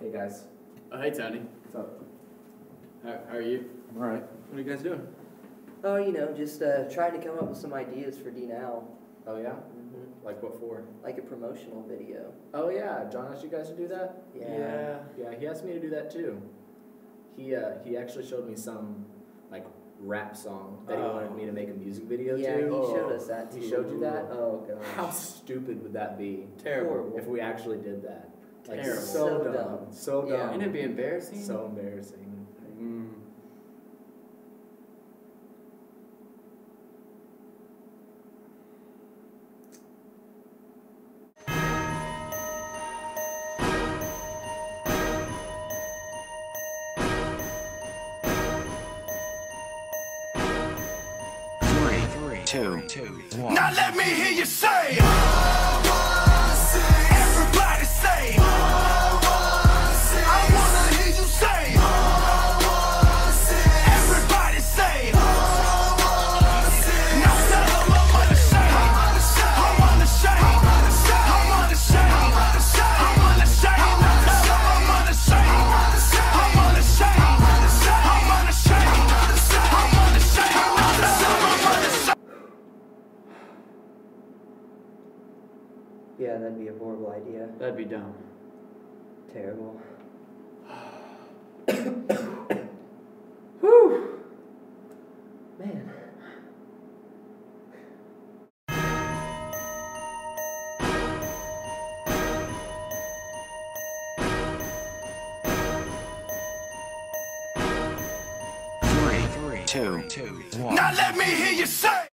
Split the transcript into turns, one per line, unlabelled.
Hey guys.
Oh, hey Tony.
What's up?
How, how are you?
I'm alright.
What are you guys doing?
Oh, you know, just uh, trying to come up with some ideas for DNOW,
Oh yeah?
mm-hmm.
Like what for?
like a promotional video.
Oh yeah, Jon asked you guys to do that?
Yeah.
Yeah, yeah he asked me to do that too. He uh he actually showed me some like rap song that he
Oh.
wanted me to make a music video to.
Yeah, he
to.
showed us that too.
He showed you that?
Oh
How stupid would that be
Terrible.
Horrible.
if we actually did that? Like
Terrible.
so,
So
dumb.
dumb.
So
Yeah.
dumb.
Wouldn't it be embarrassing?
So embarrassing.
Mm.
Three, three, two, two, one.
Now let me hear you say.
Yeah, that'd be a horrible idea.
That'd be dumb.
Terrible. Whew. Man.
Three, three, two, two, one.
Now let me hear you say.